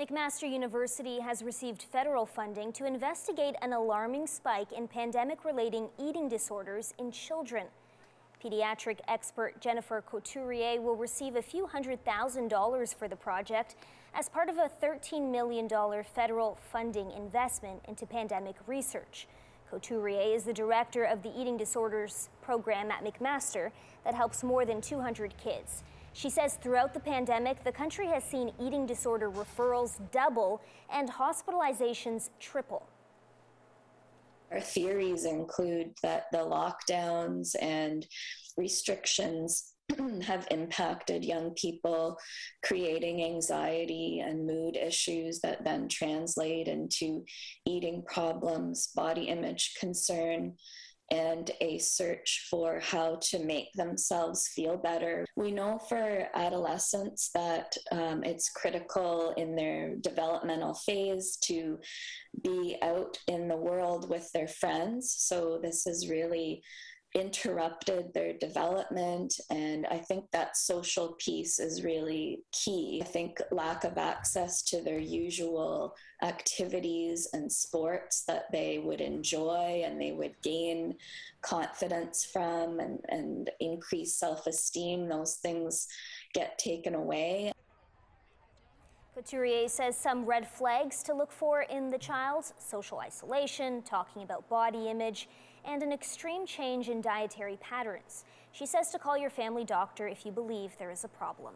McMaster University has received federal funding to investigate an alarming spike in pandemic relating eating disorders in children. Pediatric expert Jennifer Couturier will receive a few hundred thousand dollars for the project as part of a $13 million federal funding investment into pandemic research. Couturier is the director of the Eating Disorders program at McMaster that helps more than 200 kids. She says throughout the pandemic, the country has seen eating disorder referrals double and hospitalizations triple. Our theories include that the lockdowns and restrictions have impacted young people, creating anxiety and mood issues that then translate into eating problems, body image concern, and a search for how to make themselves feel better. We know for adolescents that um, it's critical in their developmental phase to be out in the world with their friends. So, this is really interrupted their development. And I think that social piece is really key. I think lack of access to their usual activities and sports that they would enjoy and they would gain confidence from and, and increase self esteem, those things get taken away. Couturier says some red flags to look for in the child social isolation, talking about body image, and an extreme change in dietary patterns. She says to call your family doctor if you believe there is a problem.